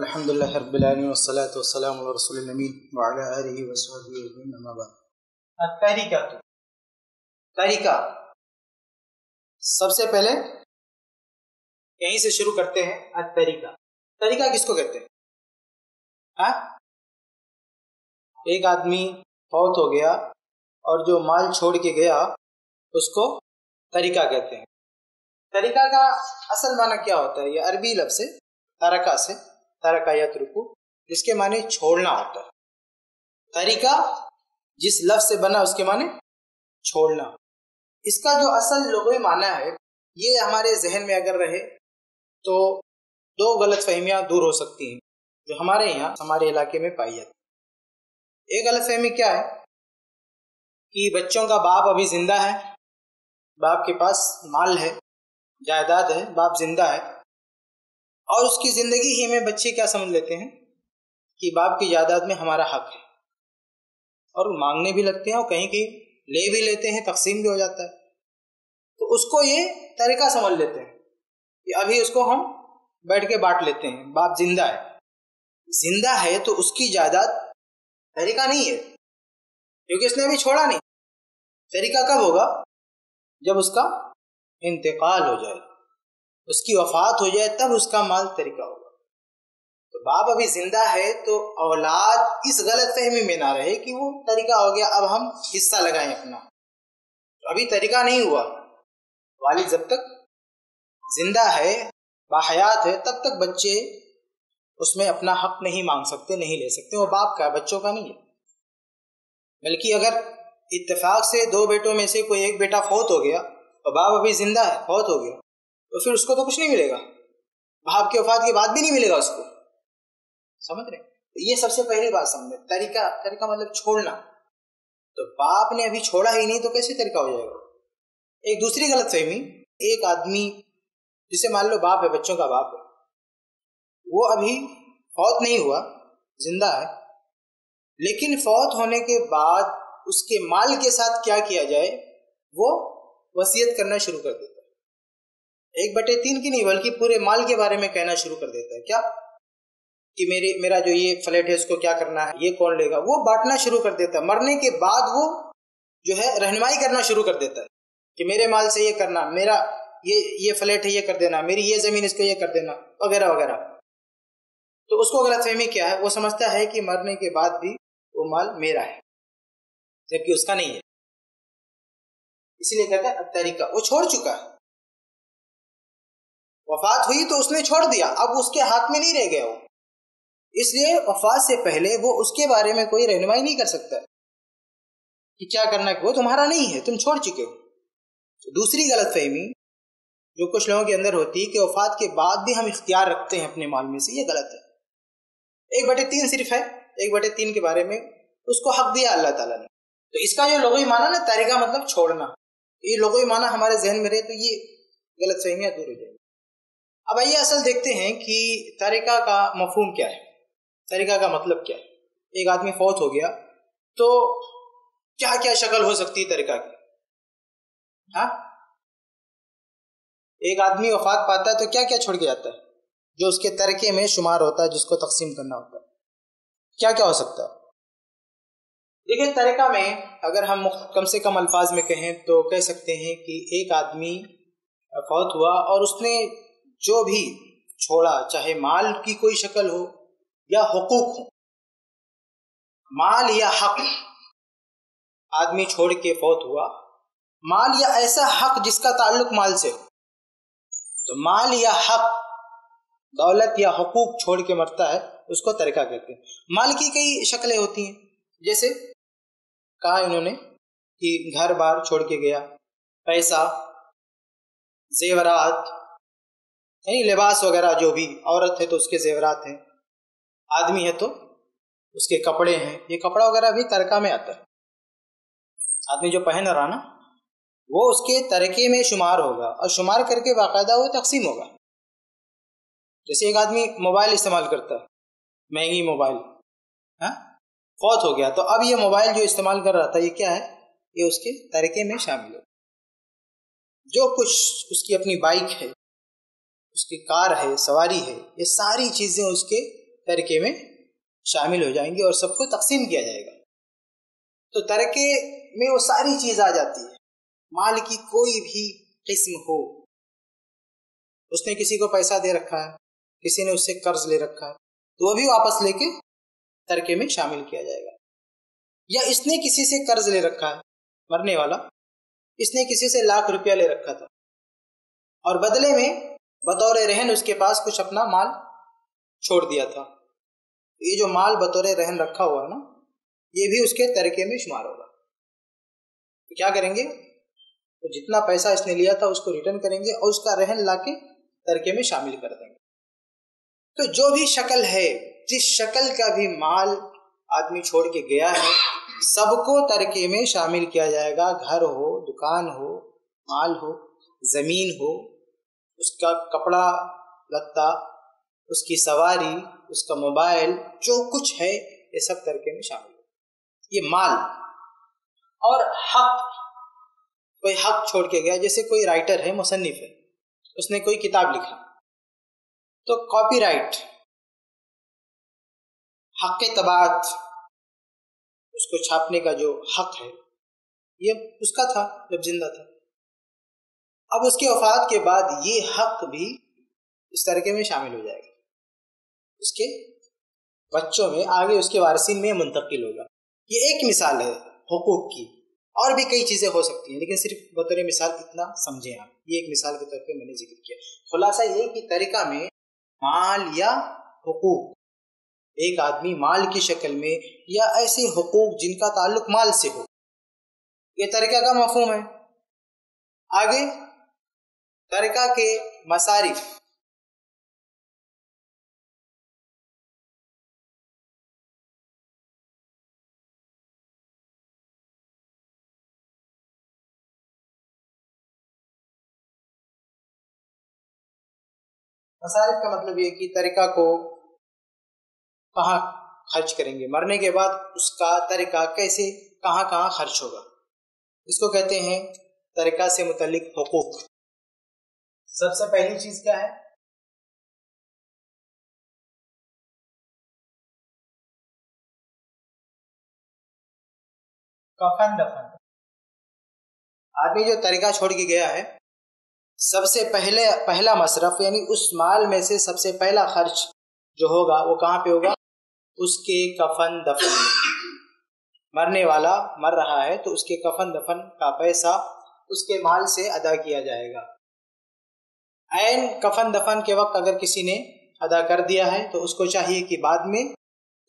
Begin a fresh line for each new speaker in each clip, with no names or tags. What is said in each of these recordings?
अल्हम्दुलिल्लाह रब्बिल आलमीन वस्सलातु वस्सलामु अला रसूलिल अमीन व अला आलिहि व सहबिहि अजमईन अम्मा बाद तरीका तरीका सबसे पहले यहीं से शुरू करते हैं तरीका तरीका किसको कहते हैं? हा? एक आदमी फौत हो गया और जो माल छोड़ के गया उसको तरीका कहते हैं। तरीका का असल माना क्या होता है? ये अरबी लफ्ज से तरका से। तरका या तुरुकु जिसके माने छोड़ना होता है। तरीका, जिस लफ्ज से बना उसके माने छोड़ना। इसका जो असल लोगों माना है, ये हमारे जहन में अगर रहे तो दो गलत फहमियाँ दूर हो सकती हैं, जो हमारे यहाँ, हमारे इलाके में पाई जाती एक गलत फहमी क्या है? कि बच्चों का बाप अभी ज़िंदा है, बाप के पास माल है, जायदाद है, बाप ज़िंदा है और उसकी ज़िंदगी ही में बच्चे क्या समझ लेते हैं? कि बाप की जायदाद में हमारा हक है। और मांगने भी लगते हैं और कहीं कहीं ले भी लेते हैं, तकसीम भी हो जाता है। तो उसको ये तरीका समझ लेते हैं कि अभी उसको हम बैठ के बांट लेते हैं। बाप ज़िंदा है। ज़िंदा है तो उसकी जायदाद तरीका नहीं है, क्योंकि उसने अभी छोड़ा नहीं। तरीका कब होगा? जब उसका इंतकाल हो जाए। उसकी वफात हो जाए, तब उसका माल तरीका होगा। तो बाप अभी ज़िंदा है तो औलाद इस गलत फहमी में ना रहे कि वो तरीका हो गया, अब हम हिस्सा लगाएँ अपना। तो अभी तरीका नहीं हुआ। वालिद जब तक ज़िंदा है, बाहयात है, तब तक बच्चे उसमें अपना हक नहीं मांग सकते, नहीं ले सकते। वो बाप का बच्चों का नहीं है। बल्कि अगर इत्तेफाक से दो बेटों में से कोई एक बेटा फौत हो गया और बाप अभी ज़िंदा है, फौत हो गया। तो फिर उसको तो कुछ नहीं मिलेगा। बाप के वफात के बाद भी नहीं मिलेगा उसको। समझ रहे तो ये सबसे पहली बात समझे। तरीका तरीका मतलब छोड़ना। तो बाप ने अभी छोड़ा ही नहीं तो कैसे तरीका हो जाएगा? एक दूसरी गलत फहमी, एक आदमी, जिसे मान लो बाप है, बच्चों का बाप है, वो अभी फौत नहीं हुआ, ज़िंदा है, लेकिन फौत होने के बाद उसके माल के साथ क्या किया जाए, वो वसीयत करना शुरू कर है एक बटे तीन की नहीं, बल्कि पूरे माल के बारे में कहना शुरू कर देता है। क्या? कि मेरे, मेरा जो ये फ्लैट है उसको क्या करना है, ये कौन लेगा? वो बांटना शुरू कर देता है। मरने के बाद वो जो है, रहनुमाई करना शुरू कर देता है। कि मेरे माल से ये करना, मेरा ये ये फ्लैट है, ये कर देना, मेरी ये ज़मीन इसको ये कर देना, वगैरह वगैरह। तो उसको गलत फहमी क्या है, वो समझता है कि मरने के बाद भी वो माल मेरा है, जबकि उसका नहीं है। इसलिए कहते हैं तरीका, वो छोड़ चुका है। वफात हुई तो उसने छोड़ दिया। अब उसके हाथ में नहीं रह गया वो। इसलिए वफात से पहले वो उसके बारे में कोई रहनुमाई नहीं कर सकता। कि क्या करना है? वो तुम्हारा नहीं है, तुम छोड़ चुके हो। तो दूसरी गलत फहमी जो कुछ लोगों के अंदर होती है कि वफात के बाद भी हम इख्तियार रखते हैं अपने माल में से, ये गलत है। एक बटे तीन सिर्फ़ है, एक बटे तीन के बारे में उसको हक दिया अल्लाह ताला ने। तो इसका जो लोगों माना ना तरीका मतलब छोड़ना। ये लोगों माना हमारे जहन में रहे तो ये गलत फहमियाँ दूर हो जाएगी। अब आइए असल देखते हैं कि तरीका का मफहूम क्या है। तरीका का मतलब क्या है। एक आदमी फौत हो गया तो क्या क्या शक्ल हो सकती है तरीका की? हाँ? एक आदमी वफात पाता है तो क्या क्या छोड़ के जाता है? जो उसके तरके में शुमार होता है, जिसको तकसीम करना होता है। क्या क्या हो सकता है? देखिए, तरीका में अगर हम कम से कम अल्फाज में कहें तो कह सकते हैं कि एक आदमी फौत हुआ और उसने जो भी छोड़ा, चाहे माल की कोई शक्ल हो या हकूक हो। माल या हक आदमी छोड़ के फौत हुआ। माल या ऐसा हक जिसका ताल्लुक माल से हो। तो माल या हक, दौलत या हकूक छोड़ के मरता है, उसको तरीका कहते हैं। माल की कई शक्लें होती हैं। जैसे कहा इन्होंने कि घर बार छोड़ के गया, पैसा, जेवरात नहीं लिबास वगैरह जो भी औरत है तो उसके जेवरात हैं। आदमी है तो उसके कपड़े हैं। ये कपड़ा वगैरह भी तरका में आता है। आदमी जो पहन रहा ना, वो उसके तरके में शुमार होगा और शुमार करके बाकायदा वो तकसीम होगा। जैसे एक आदमी मोबाइल इस्तेमाल करता है महँगी मोबाइल, है? फौत हो गया। तो अब ये मोबाइल जो इस्तेमाल कर रहा था, ये क्या है? ये उसके तरके में शामिल है जो कुछ उसकी अपनी बाइक है उसकी कार है, सवारी है, ये सारी चीज़ें उसके तरके में शामिल हो जाएँगी और सबको तकसीम किया जाएगा। तो तरके में वो सारी चीज़ आ जाती है। माल की कोई भी किस्म हो। उसने किसी को पैसा दे रखा है, किसी ने उससे कर्ज ले रखा है तो वो भी वापस लेके तरके में शामिल किया जाएगा। या इसने किसी से कर्ज ले रखा है, मरने वाला, इसने किसी से लाख रुपया ले रखा था, और बदले में बतौर रहन उसके पास कुछ अपना माल छोड़ दिया था। ये जो माल बतौर रहन रखा हुआ है ना, ये भी उसके तरीके में शुमार होगा। तो क्या करेंगे? तो जितना पैसा इसने लिया था उसको रिटर्न करेंगे और उसका रहन लाके तरीके में शामिल कर देंगे। तो जो भी शक्ल है, जिस शक्ल का भी माल आदमी छोड़ के गया है, सबको तरके में शामिल किया जाएगा। घर हो, दुकान हो, माल हो, ज़मीन हो उसका कपड़ा, लत्ता, उसकी सवारी, उसका मोबाइल, जो कुछ है, ये सब तरके में शामिल ये माल। और हक। कोई हक छोड़ के गया। जैसे कोई राइटर है मुसन्फ है। उसने कोई किताब लिखा। तो कॉपीराइट हक के तबात उसको छापने का जो हक है, ये उसका था, जब ज़िंदा था। अब उसके वफात के बाद ये हक भी इस तरीके में शामिल हो जाएगा। उसके बच्चों में, आगे उसके वारसिन में मुंतकिल होगा। ये एक मिसाल है हकूक की। और भी कई चीज़ें हो सकती हैं, लेकिन सिर्फ़ बतौर मिसाल इतना समझें आप। ये एक मिसाल के तौर पे मैंने ज़िक्र किया। खुलासा ये कि तरीका में माल या हकूक, एक आदमी माल की शक्ल में या ऐसे हकूक जिनका ताल्लुक माल से हो। ये तरीका का मफहम है। आगे तरीका के मसारिफ। मसारिफ का मतलब ये कि तरीका को कहाँ खर्च करेंगे? मरने के बाद उसका तरीका कैसे कहाँ कहाँ खर्च होगा? इसको कहते हैं तरीका से मुतलिक हकूक। सबसे पहली चीज़ क्या है? कफन दफन। आदमी जो तरीका छोड़ के गया है, सबसे पहले, पहला मसरफ, यानी उस माल में से सबसे पहला खर्च जो होगा, वो कहाँ पे होगा? उसके कफन दफन मरने वाला मर रहा है तो उसके कफन दफन का पैसा उसके माल से अदा किया जाएगा। एन कफन दफन के वक्त अगर किसी ने अदा कर दिया है तो उसको चाहिए कि बाद में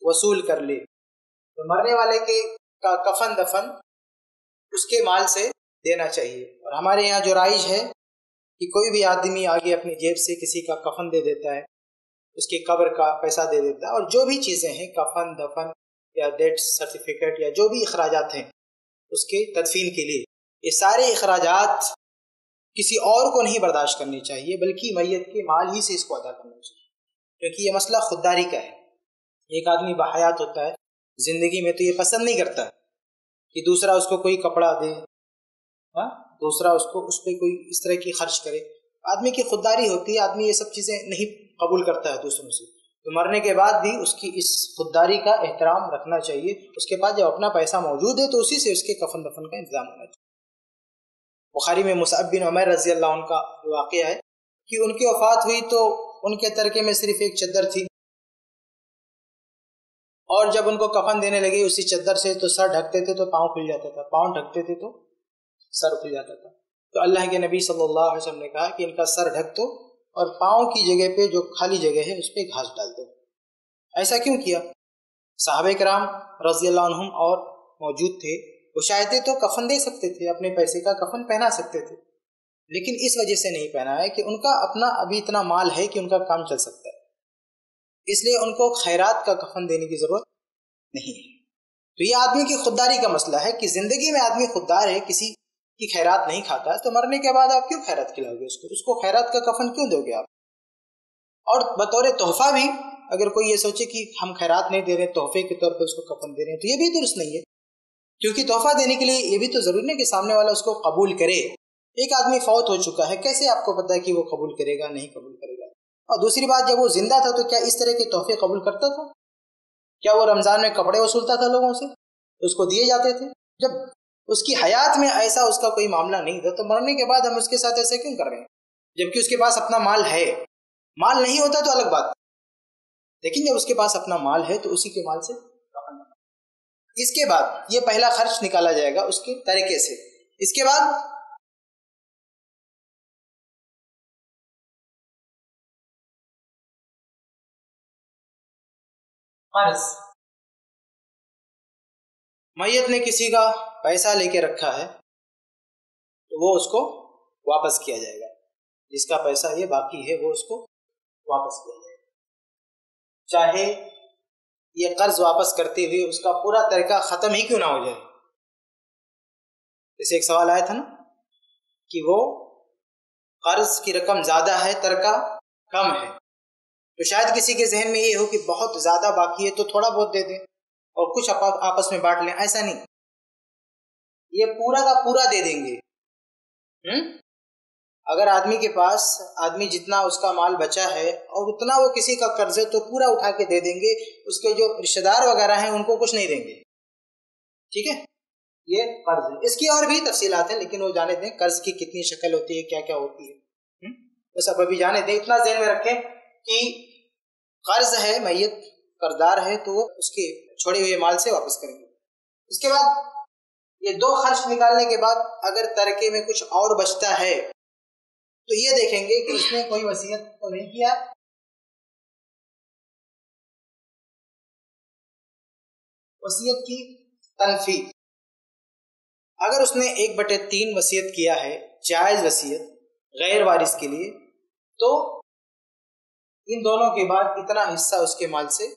वसूल कर ले। तो मरने वाले के का कफन दफन उसके माल से देना चाहिए। और हमारे यहाँ जो राइज है कि कोई भी आदमी आगे अपनी जेब से किसी का कफन दे देता है, उसकी कब्र का पैसा दे देता है, और जो भी चीज़ें हैं, कफन दफन या डेथ सर्टिफिकेट या जो भी अखराज हैं, उसके तदफीन के लिए। ये सारे अखराज किसी और को नहीं बर्दाश्त करनी चाहिए, बल्कि मैत के माल ही से इसको अदा करना चाहिए। क्योंकि ये मसला खुददारी का है। एक आदमी बहयात होता है, ज़िंदगी में तो ये पसंद नहीं करता कि दूसरा उसको कोई कपड़ा दे, हा? दूसरा उसको उस पर कोई इस तरह की खर्च करे। आदमी की खुददारी होती है, आदमी ये सब चीज़ें नहीं कबूल करता है दूसरों से। तो मरने के बाद भी उसकी इस खुददारी का एहतराम रखना चाहिए। उसके बाद जब अपना पैसा मौजूद है तो उसी से उसके कफन दफन का इंतज़ाम होना चाहिए। बुखारी में मुसाब बिन उमर रज़ी अल्लाह का वाक़ है कि उनकी वफात हुई तो उनके तरके में सिर्फ़ एक चद्दर थी। और जब उनको कफन देने लगे उसी चद्दर से तो सर ढकते थे तो पाँव खुल जाता था। पाँव ढकते थे तो सर खुल जाता था। तो अल्लाह के नबी सल्लल्लाहु अलैहि वसल्लम ने कहा कि इनका सर ढक दो और पाँव की जगह पे जो खाली जगह है उस पर घास डाल दो। ऐसा क्यों किया? साहब कराम रज़ी और मौजूद थे। वो शायद तो कफन दे सकते थे, अपने पैसे का कफन पहना सकते थे। लेकिन इस वजह से नहीं पहना है कि उनका अपना अभी इतना माल है कि उनका काम चल सकता है। इसलिए उनको खैरात का कफन देने की ज़रूरत नहीं है। तो ये आदमी की खुददारी का मसला है कि ज़िंदगी में आदमी खुददार है, किसी की खैरात नहीं खाता तो मरने के बाद आप क्यों खैरात खिलाओगे उसको? उसको खैरात का कफन क्यों दोगे आप? और बतौर तोहफा भी, अगर कोई ये सोचे कि हम खैरात नहीं दे रहे, तोहफे के तौर पर उसको कफन दे रहे हैं तो ये भी दुरुस्त नहीं है। क्योंकि तोहफा देने के लिए ये भी तो ज़रूरी नहीं कि सामने वाला उसको कबूल करे। एक आदमी फौत हो चुका है, कैसे आपको पता है कि वो कबूल करेगा, नहीं कबूल करेगा? और दूसरी बात, जब वो ज़िंदा था तो क्या इस तरह के तोहफे कबूल करता था? क्या वो रमज़ान में कपड़े वसूलता था लोगों से? उसको दिए जाते थे? जब उसकी हयात में ऐसा उसका कोई मामला नहीं था तो मरने के बाद हम उसके साथ ऐसे क्यों कर रहे हैं? जबकि उसके पास अपना माल है। माल नहीं होता तो अलग बात। लेकिन जब उसके पास अपना माल है तो उसी के माल से इसके बाद ये पहला खर्च निकाला जाएगा उसके तरीके से। इसके बाद कर्ज मैयत ने किसी का पैसा लेके रखा है तो वो उसको वापस किया जाएगा। जिसका पैसा ये बाकी है, वो उसको वापस किया जाएगा। चाहे ये कर्ज वापस करते हुए उसका पूरा तरीका खत्म ही क्यों ना हो जाए? जैसे एक सवाल आया था ना, कि वो कर्ज की रकम ज़्यादा है, तरका कम है। तो शायद किसी के जहन में ये हो कि बहुत ज़्यादा बाकी है तो थोड़ा बहुत दे दें और कुछ आपस में बांट लें, ऐसा नहीं। ये पूरा का पूरा दे देंगे। हम्म? अगर आदमी के पास, आदमी जितना उसका माल बचा है और उतना वो किसी का कर्ज है तो पूरा उठा के दे देंगे। उसके जो रिश्तेदार वगैरह हैं, उनको कुछ नहीं देंगे। ठीक है? ये कर्ज है। इसकी और भी तफसीलात हैं, लेकिन वो जाने दें कर्ज की कितनी शक्ल होती है क्या क्या होती है। हम्म? बस अब अभी जाने दें, इतना जहन में रखें कि कर्ज है, मैयत कर्जदार है तो वो उसके छोड़े हुए माल से वापस करेंगे। इसके बाद ये दो खर्च निकालने के बाद अगर तरके में कुछ और बचता है तो ये देखेंगे कि उसने कोई वसीयत तो नहीं किया। वसीयत की तनफी। अगर उसने एक बटे तीन वसीयत किया है, जायज़ वसीयत, गैर वारिस के लिए तो इन दोनों के बाद इतना हिस्सा उसके माल से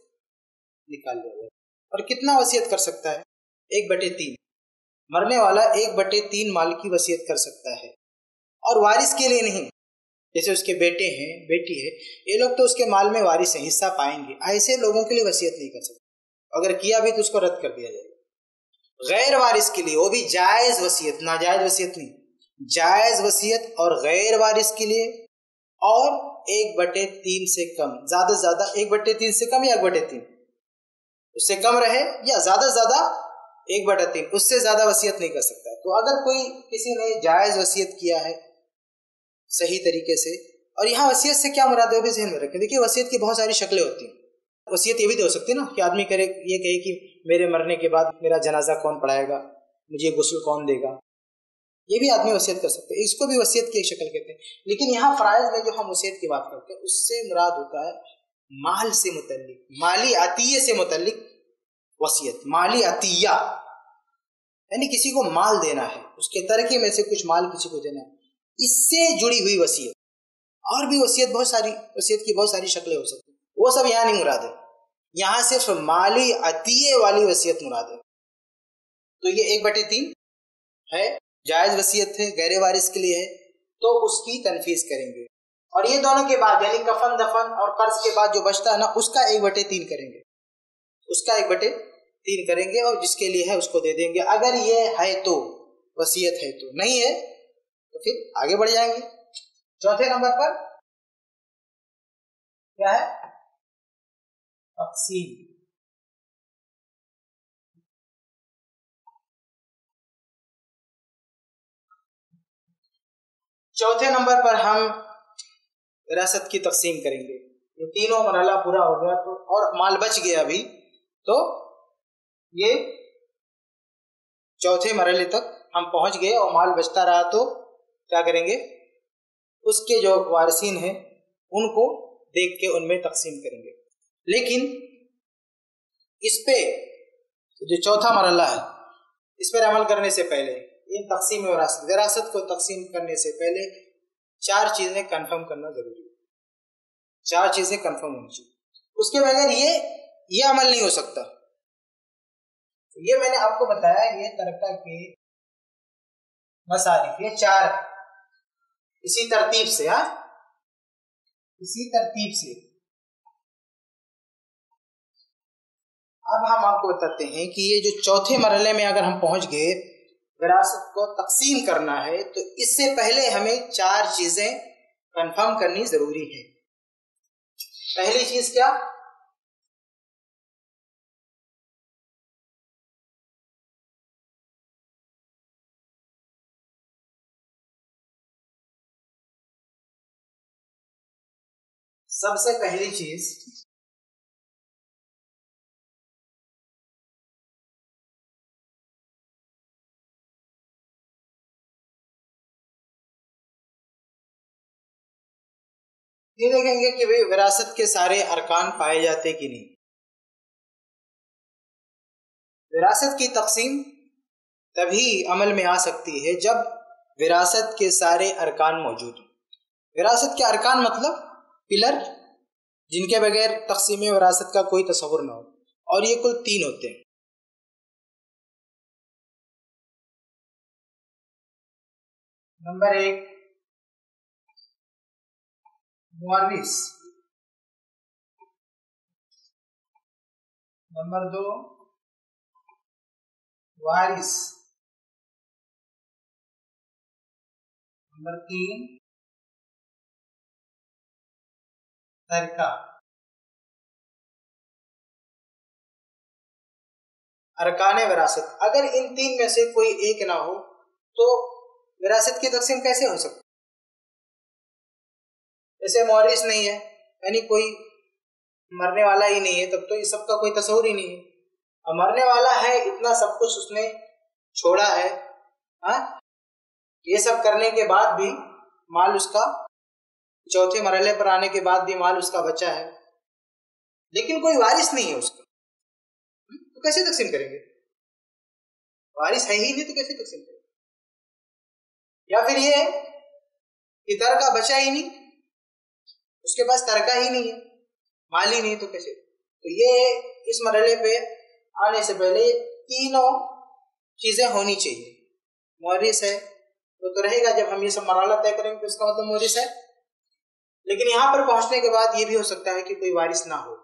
निकाल लिया और कितना वसीयत कर सकता है? एक बटे तीन। मरने वाला एक बटे तीन माल की वसीयत कर सकता है। और वारिस के लिए नहीं। जैसे उसके बेटे हैं, बेटी है, ये लोग तो उसके माल में वारिस है, हिस्सा पाएँगे। ऐसे लोगों के लिए वसीयत नहीं कर सकते। अगर किया भी तो उसको रद्द कर दिया जाएगा। गैर वारिस के लिए वो भी जायज़ वसीयत, नाजायज वसीयत नहीं। जायज़ वसीयत और गैर वारिस के लिए और एक बटे तीन से कम, ज़्यादा से ज़्यादा एक बटे तीन से कम या एक बटे तीन। उससे कम रहे या ज़्यादा से ज़्यादा एक बटा तीन, उससे ज़्यादा वसीयत नहीं कर सकता। तो अगर कोई किसी ने जायज़ वसीयत किया है सही तरीके से। और यहाँ वसीयत से क्या मुराद है? भी जहन में रखें। देखिए, वसीयत की बहुत सारी शक्लें होती हैं। वसीयत ये भी तो हो सकती है ना कि आदमी करे, ये कहे कि मेरे मरने के बाद मेरा जनाजा कौन पढ़ाएगा? मुझे गुस्ल कौन देगा? ये भी आदमी वसीयत कर सकते हैं। इसको भी वसीयत की एक शक्ल कहते हैं। लेकिन यहाँ फ़राइज में जो हम वसीयत की बात करते हैं, उससे मुराद होता है माल से मुतलिक माली अतीय से मुतलिक वसीयत। माली अतिया। यानी किसी को माल देना है। उसके तरके में से कुछ माल किसी को देना है। इससे जुड़ी हुई वसीयत। और भी वसीयत बहुत सारी, वसीयत की बहुत सारी शक्लें हो सकती वो सब यहाँ नहीं मुराद है। यहाँ सिर्फ़ माली अतीय वाली वसीयत मुराद है। तो ये एक बटे तीन है। जायज़ वसीयत है गहरे वारिस के लिए है। तो उसकी तनफीज करेंगे। और ये दोनों के बाद, यानी कफन, दफन और कर्ज के बाद जो बचता है ना, उसका एक बटे तीन करेंगे। उसका एक बटे तीन करेंगे और जिसके लिए है उसको दे देंगे। अगर ये है तो वसीयत है तो। नहीं है तो फिर आगे बढ़ जाएँगे। चौथे नंबर पर क्या है? तकसीम चौथे नंबर पर हम विरासत की तकसीम करेंगे। ये तीनों मरला पूरा हो गया तो और माल बच गया अभी। तो ये चौथे मरले तक हम पहुँच गए और माल बचता रहा तो क्या करेंगे? उसके जो वारसीन हैं, उनको देख के उनमें तकसीम करेंगे। लेकिन इस पे जो चौथा मरला है, इस पर अमल करने से पहले, इन तकसीम विरासत विरासत को तकसीम करने से पहले चार चीज़ें कंफर्म करना ज़रूरी है। चार चीज़ें कंफर्म होनी चाहिए। उसके बगैर ये ये अमल नहीं हो सकता। ये मैंने आपको बताया, ये तरक्का के मसारिफ, ये चार इसी तरतीब से, हा? इसी तरतीब से। अब हम आपको बताते हैं कि ये जो चौथे मरहले में अगर हम पहुँच गए, विरासत को तकसीम करना है तो इससे पहले हमें चार चीज़ें कंफर्म करनी ज़रूरी है। पहली चीज़ क्या? सबसे पहली चीज़, ये देखेंगे कि भाई विरासत के सारे अरकान पाए जाते कि नहीं। विरासत की तकसीम तभी अमल में आ सकती है जब विरासत के सारे अरकान मौजूद हों। विरासत के अरकान मतलब पिलर, जिनके बगैर तकसीम विरासत का कोई तस्वुर ना हो। और ये कुल तीन होते हैं। नंबर एक मुआरिस नंबर दो, वारिस। नंबर तीन तरका। अरकान विरासत। अगर इन तीन में से कोई एक ना हो तो विरासत की तकसीम कैसे हो सकती? जैसे मॉरिस नहीं है, यानी कोई मरने वाला ही नहीं है, तब तो इस सब का कोई तस्वूर ही नहीं है। और मरने वाला है, इतना सब कुछ उसने छोड़ा है, हा? ये सब करने के बाद भी माल उसका चौथे मरहले पर आने के बाद भी माल उसका बचा है। लेकिन कोई वारिस नहीं है उसका। हम्म? तो कैसे तकसीम करेंगे? वारिस है ही नहीं तो कैसे तकसीम करेंगे? या फिर ये का बचा ही नहीं उसके पास तरका ही नहीं है माल ही नहीं तो कैसे? तो ये इस मरहले पे आने से पहले तीनों चीज़ें होनी चाहिए। मोरिस है तो, तो रहेगा जब हम ये सब मरहला तय करेंगे तो इसका मतलब मोरिस है। लेकिन यहाँ पर पहुँचने के बाद ये भी हो सकता है कि कोई वारिस ना हो।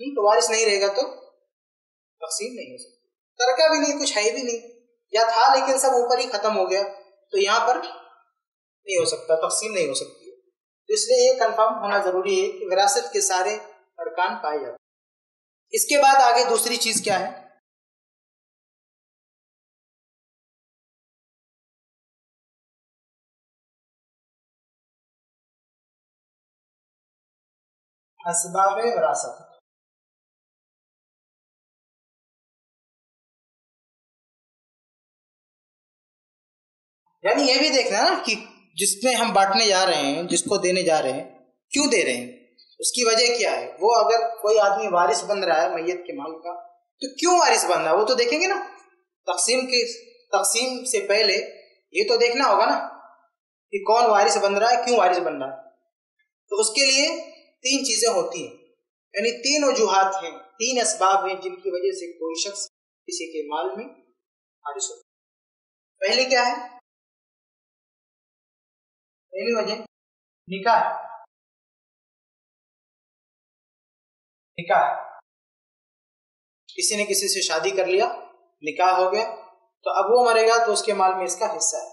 नहीं तो वारिस नहीं रहेगा तो तकसीम नहीं हो सकती। तरका भी नहीं, कुछ है भी नहीं। या था, लेकिन सब ऊपर ही खत्म हो गया। तो यहाँ पर नहीं हो सकता, तकसीम नहीं हो सकती। तो इसलिए ये कंफर्म होना ज़रूरी है कि विरासत के सारे अरकान पाए जाते इसके बाद आगे दूसरी चीज़ क्या है? असबाब विरासत यानी ये भी देखना ना कि जिसमें हम बांटने जा रहे हैं, जिसको देने जा रहे हैं, क्यों दे रहे हैं? उसकी वजह क्या है? वो अगर कोई आदमी वारिस बन रहा है मैयत के माल का तो क्यों वारिस बन रहा है? वो तो देखेंगे ना। तकसीम के, तकसीम से पहले ये तो देखना होगा ना कि कौन वारिस बन रहा है, क्यों वारिस बन रहा है। तो उसके लिए तीन चीज़ें होती हैं। यानी तीन वजूहत हैं, तीन इसबाब हैं जिनकी वजह से कोई शख्स किसी के माल में वारिस होता पहले क्या है? पहली वजह, निकाह। निकाह। किसी ने किसी से शादी कर लिया, निकाह हो गया तो अब वो मरेगा तो उसके माल में इसका हिस्सा है।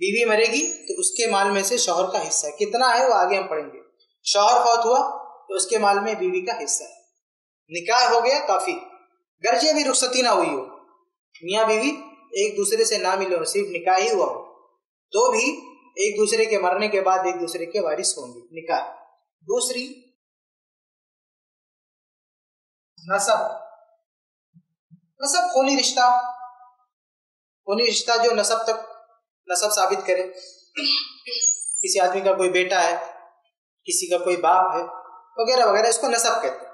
बीवी मरेगी तो उसके माल में से शोहर का हिस्सा है। कितना है वो आगे हम पढ़ेंगे। शोहर फौत हुआ तो उसके माल में बीवी का हिस्सा है। निकाह हो गया काफ़ी गर्जे भी रुखसती ना हुई हो। मियाँ बीवी एक दूसरे से ना मिले हो सिर्फ़ निकाह ही हुआ हो। तो भी एक दूसरे के मरने के बाद एक दूसरे के वारिस होंगे, निकाह। दूसरी, नसब। नसब खूनी रिश्ता। खूनी रिश्ता जो नसब तक, नसब साबित करे। किसी आदमी का कोई बेटा है किसी का कोई बाप है, वगैरह वगैरह, इसको नसब कहते हैं।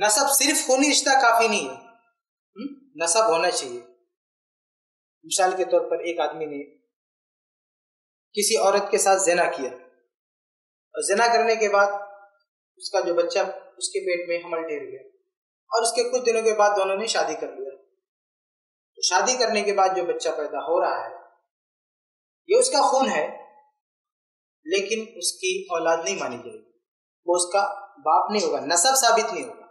नसब सिर्फ़ खूनी रिश्ता काफ़ी नहीं है। हम्म? नसब होना चाहिए। मिसाल के तौर पर एक आदमी ने किसी औरत के साथ जना किया। और जना करने के बाद उसका जो बच्चा उसके पेट में हमल ढेर गया। और उसके कुछ दिनों के बाद दोनों ने शादी कर लिया। तो शादी करने के बाद जो बच्चा पैदा हो रहा है, ये उसका खून है। लेकिन उसकी औलाद नहीं मानी जाएगी। वो उसका बाप नहीं होगा, नसब साबित नहीं होगा।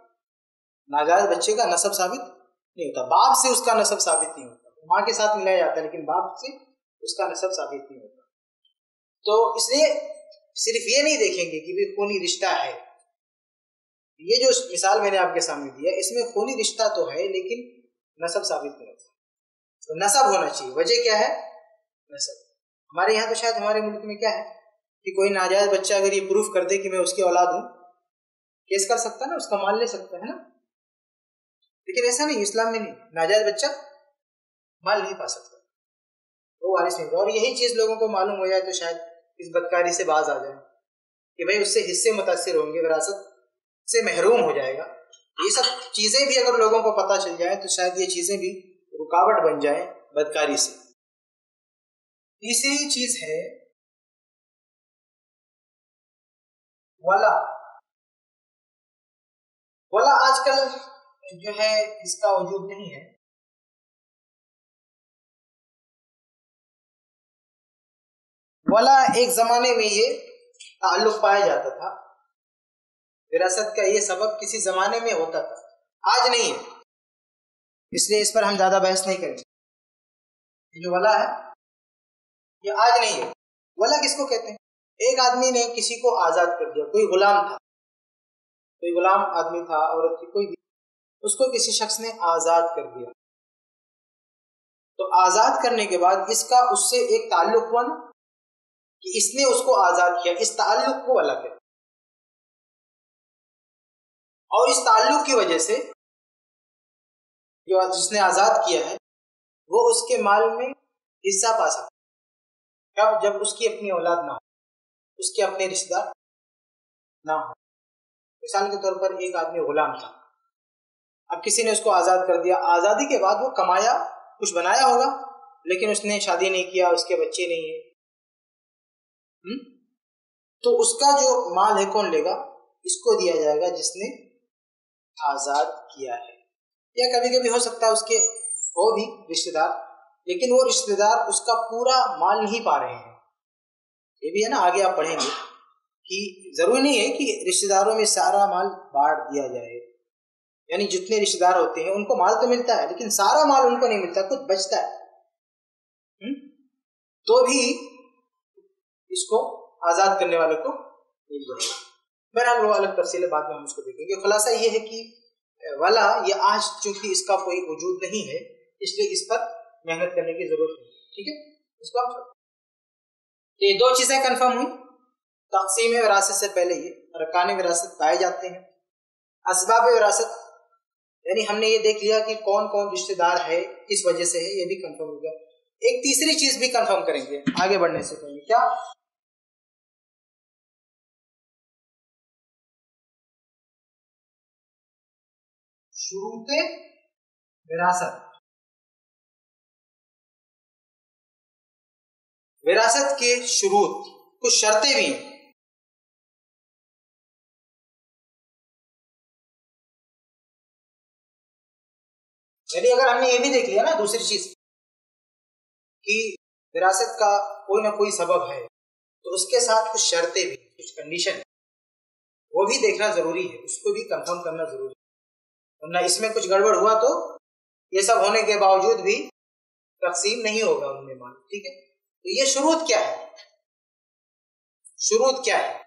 नाजायज बच्चे का नसब साबित नहीं होता। बाप से उसका नसब साबित नहीं होता। माँ के साथ मिलाया जाता है, लेकिन बाप से उसका नसब साबित नहीं होता। तो इसलिए सिर्फ़ ये नहीं देखेंगे कि भाई खूनी रिश्ता है। ये जो मिसाल मैंने आपके सामने दिया इसमें खूनी रिश्ता तो है, लेकिन नसब साबित नहीं होता। तो नसब होना चाहिए। वजह क्या है? नसब। हमारे यहाँ तो शायद हमारे मुल्क में क्या है? कि कोई नाजायज बच्चा अगर ये प्रूफ कर दे कि मैं उसकी औलाद हूँ केस कर सकता है ना, उसका माल ले सकता है ना? लेकिन ऐसा नहीं, इस्लाम में नहीं। नाजायज बच्चा माल नहीं पा सकता। वो वारिस नहीं और यही चीज़ लोगों को मालूम हो जाए तो शायद इस बदकारी से बाज आ जाए कि भाई उससे हिस्से मुतासर होंगे, विरासत से महरूम हो जाएगा। ये सब चीज़ें भी अगर लोगों को पता चल जाए तो शायद ये चीज़ें भी रुकावट बन जाए बदकारी से। तीसरी चीज़ है वला। वला आजकल जो है, इसका वजूद नहीं है। वला एक जमाने में ये ताल्लुक पाया जाता था। विरासत का ये सबक किसी जमाने में होता था। आज नहीं है। इसलिए इस पर हम ज़्यादा बहस नहीं करेंगे। ये जो वला है, ये आज नहीं है। वला किसको कहते हैं? एक आदमी ने किसी को आज़ाद कर दिया, कोई गुलाम था। कोई गुलाम आदमी था, औरत थी कोई उसको किसी शख्स ने आज़ाद कर दिया। तो आज़ाद करने के बाद इसका उससे एक ताल्लुक हुआ ना, कि इसने उसको आज़ाद किया। इस ताल्लुक को अलग है। और इस ताल्लुक की वजह से, जो जिसने आज़ाद किया है, वो उसके माल में हिस्सा पा सकता कब? जब उसकी अपनी औलाद ना हो। उसके अपने रिश्तेदार ना हो। मिसाल के तौर पर एक आदमी गुलाम था। अब किसी ने उसको आज़ाद कर दिया। आज़ादी के बाद वो कमाया, कुछ बनाया होगा, लेकिन उसने शादी नहीं किया, उसके बच्चे नहीं है। हुँ? हम्म? तो उसका जो माल है, कौन लेगा? इसको दिया जाएगा जिसने आज़ाद किया है। या कभी कभी हो सकता है उसके हो भी रिश्तेदार, लेकिन वो रिश्तेदार उसका पूरा माल नहीं पा रहे हैं। ये भी है ना, आगे आप पढ़ेंगे कि ज़रूरी नहीं है कि रिश्तेदारों में सारा माल बांट दिया जाए। यानी जितने रिश्तेदार होते हैं, उनको माल तो मिलता है, लेकिन सारा माल उनको नहीं मिलता, कुछ बचता है। हुँ? तो भी इसको आज़ाद करने वाले को मिल जाएगा। बहरहाल, वो अलग तफसील बाद में हम उसको देखेंगे। खुलासा ये है कि वाला, ये आज चूँकि इसका कोई वजूद नहीं है, इसलिए इस पर मेहनत करने की ज़रूरत नहीं ठीक है? इसको आप तो ये दो चीज़ें कंफर्म हुई। तकसीम विरासत से पहले ये अरकान विरासत पाए जाते हैं। इसबाब विरासत, यानी हमने ये देख लिया कि कौन कौन रिश्तेदार है, किस वजह से है, ये भी कंफर्म हो गया। एक तीसरी चीज़ भी कंफर्म करेंगे, आगे बढ़ने से पहले। क्या? शुरूत विरासत। विरासत के शुरूत, कुछ शर्तें भी। यानी अगर हमने ये भी देख लिया ना दूसरी चीज़, कि विरासत का कोई ना कोई सबब है तो उसके साथ कुछ शर्तें भी, कुछ कंडीशन वो भी देखना ज़रूरी है, उसको भी कंफर्म करना ज़रूरी है। वरना इसमें कुछ गड़बड़ हुआ तो ये सब होने के बावजूद भी तकसीम नहीं होगा उनमें मान, ठीक है? तो ये शुरूत क्या है? शुरूत क्या है?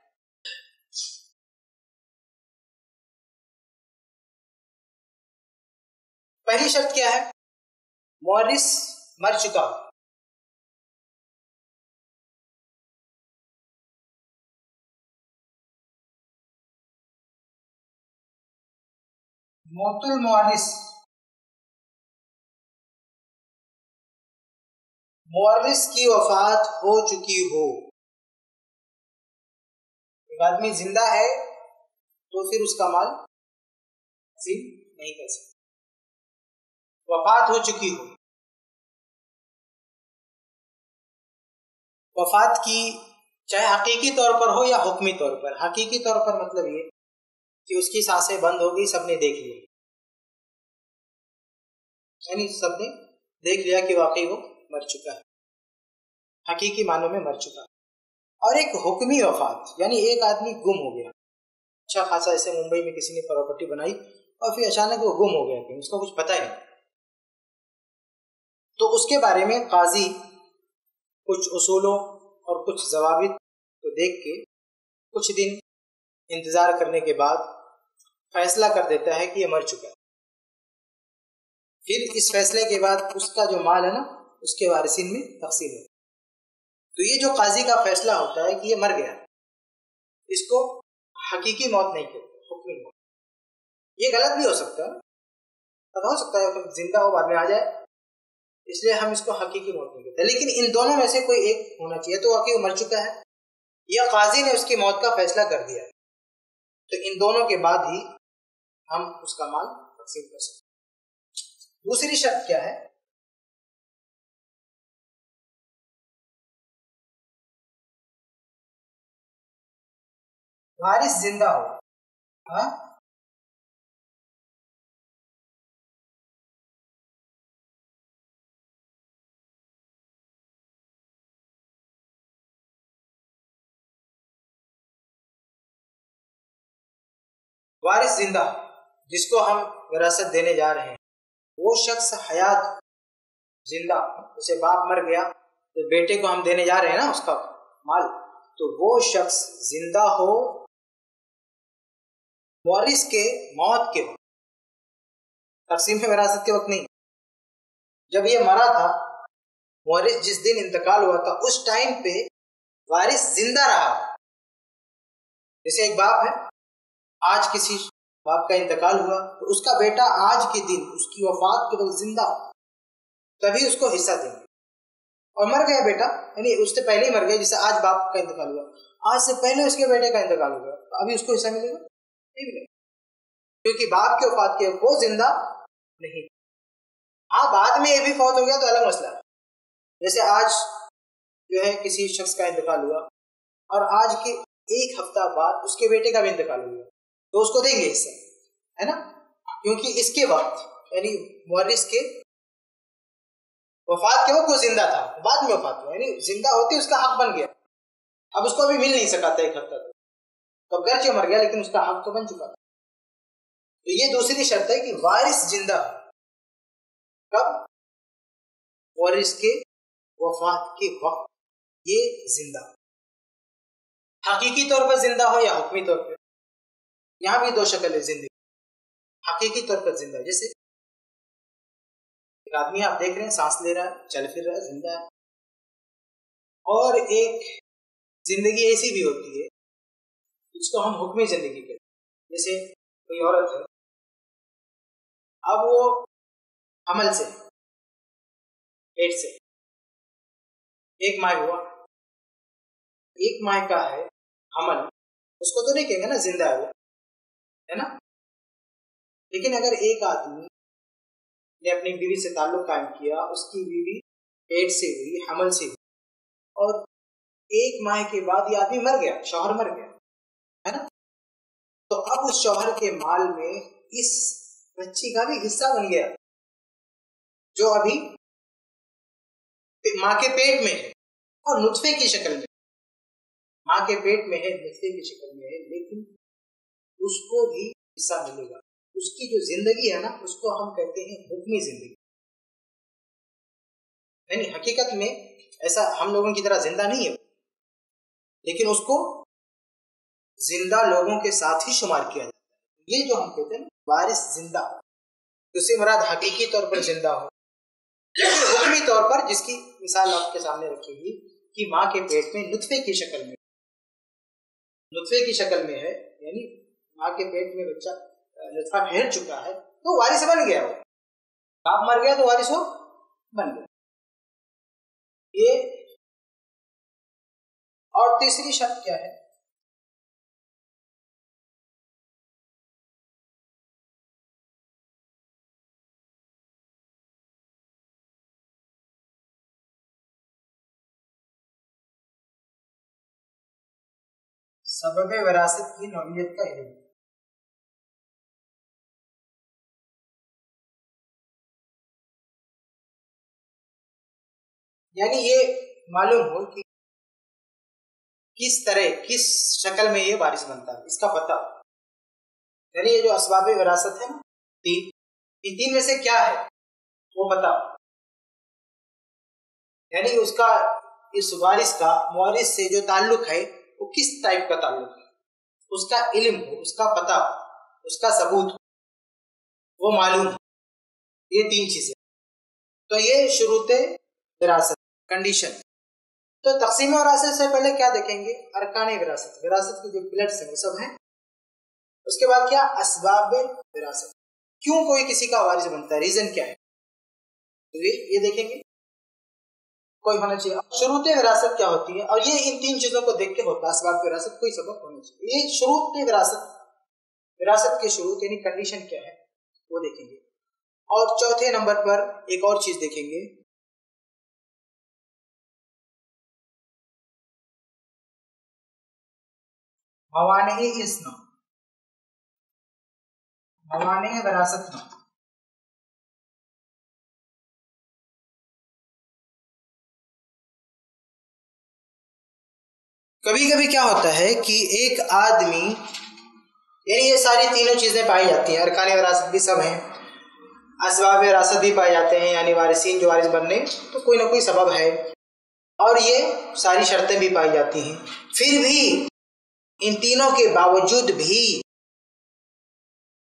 पहली शर्त क्या है? मॉरिस मर चुका। मोतुल मुआरिस मुआरिस की वफात हो चुकी हो। एक आदमी ज़िंदा है तो फिर उसका माल तकसीम नहीं कर सकता। वफात हो चुकी हो। वफात की चाहे हकीकी तौर पर हो या हुक्मी तौर पर। हकीकी तौर पर मतलब ये कि उसकी साँसें बंद हो गई सबने देख लिया। यानी सबने देख लिया कि वाकई वो मर चुका है। हकीकी मानों में मर चुका और एक हुक्मी वफात, यानी एक आदमी गुम हो गया। अच्छा खासा ऐसे मुंबई में किसी ने प्रॉपर्टी बनाई और फिर अचानक वो गुम हो गया कि उसका कुछ पता ही नहीं। तो उसके बारे में काजी कुछ उसूलों और कुछ जवाबित को देख के कुछ दिन इंतज़ार करने के बाद फैसला कर देता है कि ये मर चुका है। फिर इस फैसले के बाद उसका जो माल है ना उसके वारिसिन में तकसीम है। तो ये जो काजी का फैसला होता है कि ये मर गया, इसको हकीकी मौत नहीं कहते, हुक्मी मौत। ये गलत भी हो सकता है पता हो सकता है तो ज़िंदा हो, बाद में आ जाए। इसलिए हम इसको हकीकी मौत नहीं कहते। लेकिन इन दोनों में से कोई एक होना चाहिए तो वाकई मर चुका है, या काजी ने उसकी मौत का फैसला कर दिया तो इन दोनों के बाद ही हम उसका माल तकसीम कर सकते दूसरी शर्त क्या है? वारिस ज़िंदा हो। हा? वारिस ज़िंदा जिसको हम विरासत देने जा रहे हैं। वो शख्स हयात ज़िंदा उसे बाप मर गया तो बेटे को हम देने जा रहे हैं ना उसका माल। तो वो शख्स ज़िंदा हो वारिस के मौत के वक्त। तकसीम विरासत के वक्त नहीं। जब ये मरा था, वारिस जिस दिन इंतकाल हुआ था, उस टाइम पे वारिस ज़िंदा रहा। जैसे एक बाप है, आज किसी बाप का इंतकाल हुआ तो उसका बेटा आज के दिन उसकी वफात के वक्त ज़िंदा तभी उसको हिस्सा देंगे। और मर गया बेटा, यानी उससे पहले ही मर गया, जैसे आज बाप का इंतकाल हुआ। आज से पहले उसके बेटे का इंतकाल हो गया तो अभी उसको हिस्सा मिलेगा। नहीं मिलेगा क्योंकि बाप के वफात के वो ज़िंदा नहीं। हाँ बाद में ये भी फौत हो गया तो अलग मसला। जैसे आज जो है किसी शख्स का इंतकाल हुआ और आज के एक हफ़्ता बाद उसके बेटे का भी इंतकाल हो गया तो उसको देंगे हिस्सा है ना? क्योंकि इसके वक्त, यानी मुहर्रिस के वफात के वक्त वो ज़िंदा था। बाद में वफात हुआ, यानी ज़िंदा होते उसका हक बन गया। अब उसको अभी मिल नहीं सका था एक हफ़्ता तो से मर गया? लेकिन उसका हक तो बन चुका था। तो ये दूसरी शर्त है कि वारिस ज़िंदा कब? वारिस के वफात के वक्त ये ज़िंदा हकीकी तौर पर ज़िंदा हो या हुक्मी तौर पर? यहाँ भी दो शक्ल है, ज़िंदगी। हकीकी तौर पर ज़िंदा जैसे एक आदमी आप देख रहे हैं, सांस ले रहा है, चल फिर रहा है, ज़िंदा है। और एक ज़िंदगी ऐसी भी होती है जिसको हम हुक्मी ज़िंदगी कहते हैं। जैसे कोई औरत है, अब वो अमल से, पेट से, एक माह हुआ, एक माह का है हमल उसको तो नहीं कहेंगे ना ज़िंदा है वो, है ना? लेकिन अगर एक आदमी ने अपनी बीवी से ताल्लुक कायम किया, उसकी बीवी पेट से हुई हमल से हुई, और एक माह के बाद ये आदमी मर गया, शौहर मर गया तो अब उस शौहर के माल में इस बच्ची का भी हिस्सा बन गया, जो अभी माँ के पेट में है और नुत्फे की शक्ल में। माँ के पेट में है नुत्फे की शक्ल में है, लेकिन उसको भी हिस्सा मिलेगा। उसकी जो ज़िंदगी है ना, उसको हम कहते हैं हुक्मी ज़िंदगी। यानी हकीकत में ऐसा हम लोगों की तरह ज़िंदा नहीं है। लेकिन उसको ज़िंदा लोगों के साथ ही शुमार किया जाता है। ये जो हम कहते हैं वारिस ज़िंदा उससे मराद हकीकी तौर पर ज़िंदा हो। हुक्मी तौर पर जिसकी मिसाल आपके सामने रखेगी कि माँ के पेट में नुत्फे की शक्ल में। नुत्फे की शक्ल में है, यानी माँ के पेट में बच्चा लुत्फा ठहर चुका है तो वारिस बन गया वो। बाप मर गया तो वारिस हो बन गया। ये, और तीसरी शर्त क्या है? सबब विरासत की नौीयत का इल्म। यानी ये मालूम हो कि किस तरह, किस शक्ल में ये बारिश बनता है, इसका पता। यानी ये जो असबाब विरासत है तीन इन तीन में से क्या है, वो पता। यानी उसका, इस वारिस का मुआरिस से जो ताल्लुक है वो किस टाइप का ताल्लुक है? उसका इल्म हो, उसका पता हो, उसका सबूत हो, वो मालूम हो। ये तीन चीज़ें। तो ये शुरूत विरासत कंडीशन तो तकसीम विरासत से पहले क्या देखेंगे? अरकान विरासत। विरासत के जो पिलर्स हैं, वो सब हैं। उसके बाद क्या? असबाब विरासत। क्यों कोई किसी का वारिस बनता है? रीजन क्या है? तो ये ये देखेंगे। कोई होना चाहिए। शुरूत विरासत क्या होती है? और ये इन तीन चीज़ों को देख के होता है असबाब विरासत कोई सबक होना चाहिए। ये शुरूत विरासत विरासत के शुरू यानी कंडीशन क्या है, वो देखेंगे। और चौथे नंबर पर एक और चीज़ देखेंगे। मवाने इसना मवाने विरासत ना कभी कभी क्या होता है कि एक आदमी, यानी ये सारी तीनों चीज़ें पाई जाती हैं, अरकान विरासत भी सब हैं असबाब विरासत भी पाए जाते हैं, यानी वारिसीन जो वारिस बनने तो कोई ना कोई सबब है। और ये सारी शर्तें भी पाई जाती हैं। फिर भी, इन तीनों के बावजूद भी,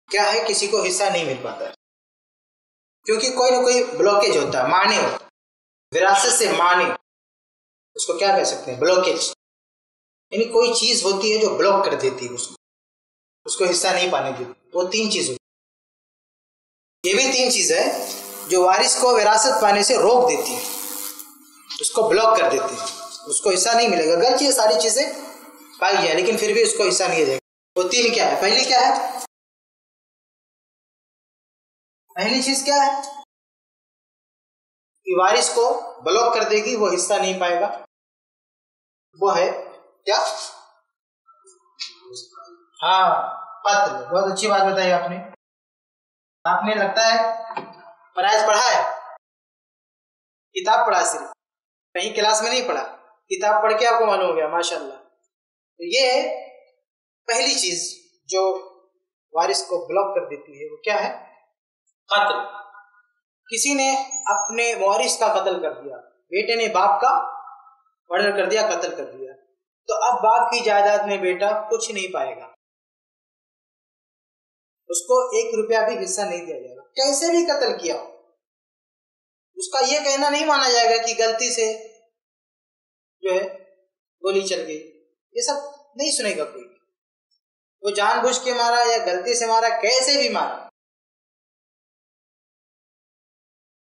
क्या है, किसी को हिस्सा नहीं मिल पाता। क्योंकि कोई ना कोई ब्लॉकेज होता है माने विरासत से माने, उसको क्या कह सकते हैं ब्लॉकेज यानी कोई चीज़ होती है जो ब्लॉक कर देती है उसको। उसको हिस्सा नहीं पाने देती वो तीन चीज़ होती ये भी तीन चीज़ है जो वारिस को विरासत पाने से रोक देती है। उसको ब्लॉक कर देती है। उसको हिस्सा नहीं मिलेगा। गलत ये सारी चीज़ें पाई जाए लेकिन फिर भी उसको हिस्सा नहीं देगा वो तीन क्या है? पहली क्या है? पहली चीज़ क्या है? कि वारिस को ब्लॉक कर देगी, वो हिस्सा नहीं पाएगा। वो है क्या? हाँ पत्र बहुत अच्छी बात बताई आपने। आपने लगता है प्राइज पढ़ा है? किताब पढ़ा सिर्फ़। कहीं क्लास में नहीं पढ़ा। किताब पढ़ के आपको मालूम हो गया, माशाल्लाह। तो ये पहली चीज़ जो वारिस को ब्लॉक कर देती है, वो क्या है? कत्ल। किसी ने अपने वारिस का कत्ल कर दिया। बेटे ने बाप का मर्डर कर दिया, कत्ल कर दिया। तो अब बाप की जायदाद में बेटा कुछ नहीं पाएगा। उसको एक रुपया भी हिस्सा नहीं दिया जाएगा। कैसे भी कत्ल किया उसका यह कहना नहीं माना जाएगा कि गलती से जो है गोली चल गई। ये सब नहीं सुनेगा कोई। वो जानबूझ के मारा या गलती से मारा, कैसे भी मारा।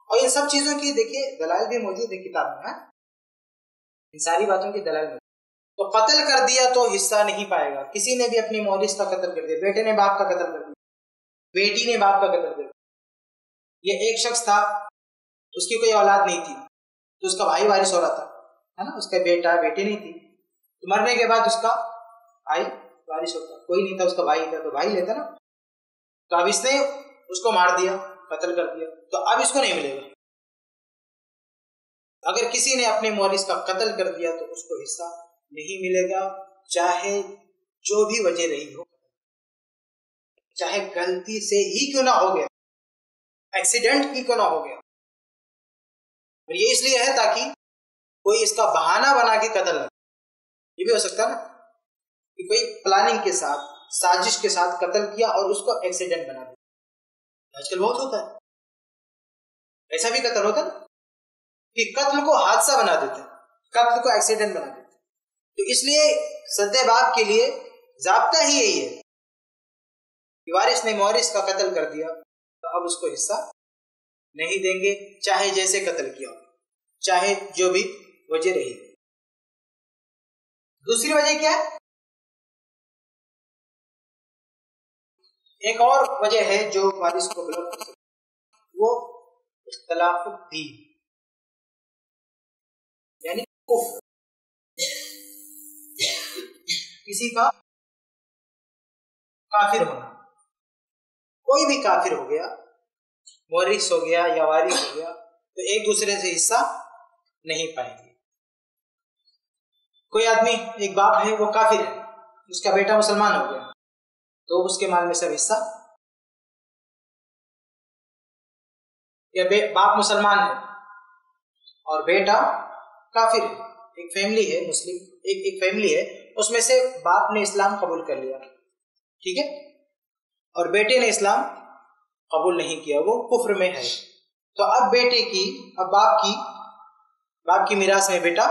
और इन सब चीज़ों की देखिए, दलाल भी मौजूद है किताब में हाँ? इन सारी बातों की दलाल तो कत्ल कर दिया तो हिस्सा नहीं पाएगा। किसी ने भी अपनी मौलिस का कत्ल कर दिया, बेटे ने बाप का कत्ल कर दिया, बेटी ने बाप का कत्ल कर दिया। ये एक शख्स था, उसकी कोई औलाद नहीं थी तो उसका भाई वारिस हो रहा था, है ना? उसका बेटा, बेटी नहीं थी। तो मरने के बाद उसका भाई वारिस होता, कोई नहीं था, उसका भाई था तो भाई लेता ना। तो अब इसने उसको मार दिया, कत्ल कर दिया तो अब इसको नहीं मिलेगा। अगर किसी ने अपने मोरिस का कत्ल कर दिया तो उसको हिस्सा नहीं मिलेगा, चाहे जो भी वजह रही हो। चाहे गलती से ही क्यों ना हो गया एक्सीडेंट ही क्यों ना हो गया। और ये इसलिए है ताकि कोई इसका बहाना बना के कत्ल ना ये भी हो सकता है ना कि कोई प्लानिंग के साथ, साजिश के साथ कत्ल किया और उसको एक्सीडेंट बना दिया। आजकल बहुत होता है। ऐसा भी कत्ल होता है कि कत्ल को हादसा बना देते हैं, कत्ल को एक्सीडेंट बना तो इसलिए सद्दे बाप के लिए जबता ही यही है कि वारिस ने मोरिस का कत्ल कर दिया तो अब उसको हिस्सा नहीं देंगे, चाहे जैसे कत्ल किया चाहे जो भी वजह रही। दूसरी वजह क्या है? एक और वजह है जो वारिस को ब्लॉक कर सकती वो इख्तलाफ दीन यानी कुफ। किसी का काफिर होना। कोई भी काफिर हो गया मोरिस हो गया या वारिस हो गया तो एक दूसरे से हिस्सा नहीं पाएँगे। कोई आदमी, एक बाप है, वो काफिर है, उसका बेटा मुसलमान हो गया तो उसके माल में सब हिस्सा या बाप मुसलमान है और बेटा काफिर है। एक फैमिली है, मुस्लिम, एक एक फैमिली है उसमें से बाप ने इस्लाम कबूल कर लिया। ठीक है? और बेटे ने इस्लाम कबूल नहीं किया, वो कुफ्र में है। तो अब बेटे की, अब बाप की बाप की मिरास में बेटा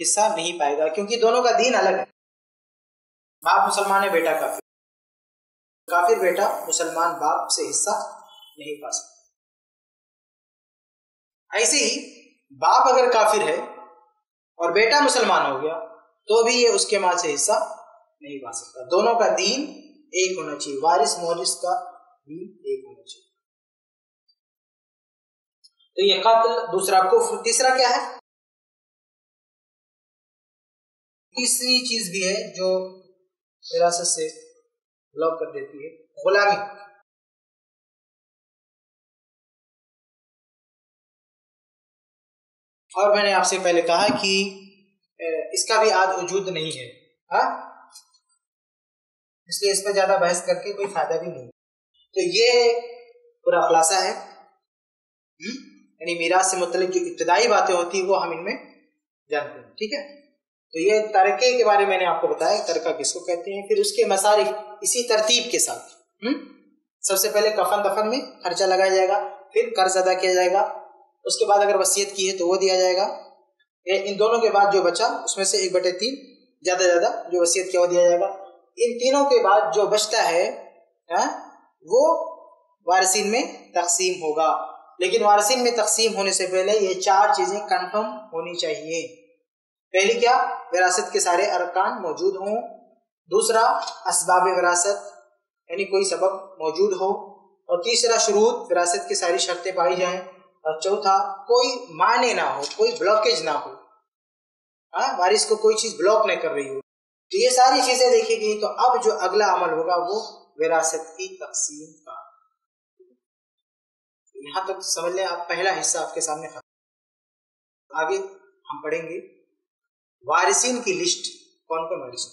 हिस्सा नहीं पाएगा, क्योंकि दोनों का दीन अलग है। बाप मुसलमान है, बेटा काफिर। काफिर बेटा मुसलमान बाप से हिस्सा नहीं पा सकता। ऐसे ही बाप अगर काफिर है और बेटा मुसलमान हो गया तो भी ये उसके माल से हिस्सा नहीं पा सकता। दोनों का दीन एक होना चाहिए। वारिस मोरिस का दीन एक होना चाहिए। तो ये कत्ल, दूसरा कुफ्र, तीसरा क्या है? तीसरी चीज़ भी है जो विरासत से ब्लॉक कर देती है। गुलामी। और मैंने आपसे पहले कहा कि इसका भी आज वजूद नहीं है हा? इसलिए इस पर ज़्यादा बहस करके कोई फ़ायदा भी नहीं तो ये पूरा खुलासा है हम्म? यानी मीराज से मतलब जो इब्तदाई बातें होती है, वो हम इनमें जानते हैं ठीक है तो ये तरके के बारे में मैंने आपको बताया, तरका किसको कहते हैं फिर उसके मसारिफ इसी तरतीब के साथ? हम्म? सबसे पहले कफन दफन में खर्चा लगाया जाएगा, फिर कर्ज अदा किया जाएगा, उसके बाद अगर वसीयत की है तो वो दिया जाएगा इन दोनों के बाद जो बचा उसमें से एक बटे तीन ज़्यादा ज़्यादा जो वसीयत क्या दिया जाएगा। इन तीनों के बाद जो बचता है आ, वो वारसीन में तकसीम होगा। लेकिन वारसीन में तकसीम होने से पहले ये चार चीज़ें कंफर्म होनी चाहिए। पहली क्या? विरासत के सारे अरकान मौजूद हों। दूसरा इसबाब विरासत यानी कोई सबब मौजूद हो। और तीसरा शुरूत विरासत की सारी शर्तें पाई जाएँ। और चौथा, कोई माने ना हो, कोई ब्लॉकेज ना हो। हाँ वारिस को कोई चीज़ ब्लॉक नहीं कर रही हो। तो ये सारी चीज़ें देखी गई तो अब जो अगला अमल होगा वो विरासत की तकसीम का। यहाँ तक तो समझ लें आप पहला हिस्सा आपके सामने आगे हम पढ़ेंगे। वारिसिन की लिस्ट कौन कौन वारिस